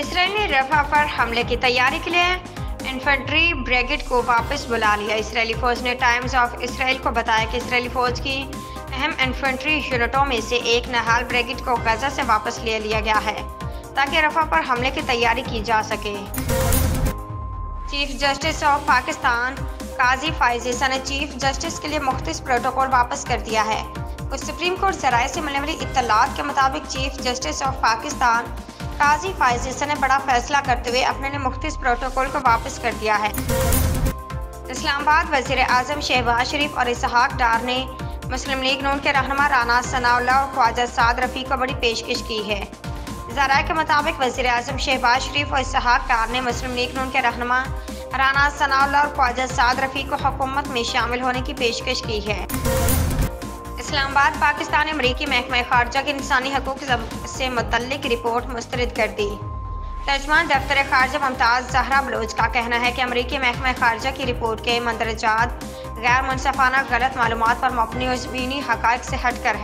اسرائیل نے رفع پر حملے کی تیاری کے لیے انفنٹری بریگیڈ کو واپس بلا لیا۔ اسرائیلی فوج نے ٹائمز آف اسرائیل کو بتایا کہ اسرائیلی فوج کی اہم انفنٹری یونٹوں میں سے ایک نہال بریگیڈ کو غزہ سے واپس لے لیا گیا ہے تاکہ رفع پر حملے کی تیاری کی جا سکے۔ چیف جسٹس آف پاکستان قاضی فائز نے چیف جسٹس کے لیے مختص پروٹوکول واپس کر دیا ہے۔ کچھ سپریم کورٹ ذرائع سے ملنے والی اطلاعات کے مطابق چیف جسٹس آف پاکستان قاضی فائز عیسیٰ نے بڑا فیصلہ کرتے ہوئے اپنے لیے مختص پروٹوکول کو واپس کر دیا ہے۔ اسلام آباد وزیر اعظم شہباز شریف اور اسحاق ڈار نے مسلم لیگ نون کے رہنما رانا ثناء اللہ اور خواجہ سعد رفیع کو بڑی پیشکش کی ہے۔ ذرائع کے مطابق وزیر اعظم شہباز شریف اور اسحاق ڈار نے مسلم لیگ نون کے رہنما رانا ثناء اللہ اور خواجہ سعد رفیع کو حکومت میں شامل ہونے کی پیشکش کی ہے۔ اسلام آباد، پاکستان، امریکی محکمہ خارجہ کے انسانی حقوق سے متعلق رپورٹ مسترد کر دی۔ ترجمان دفتر خارجہ ممتاز زہرا بلوچ کا کہنا ہے کہ امریکی محکمہ خارجہ کی رپورٹ کے مندرجات غیر منصفانہ غلط معلومات پر مبنی اور زمینی حقائق سے ہٹ کر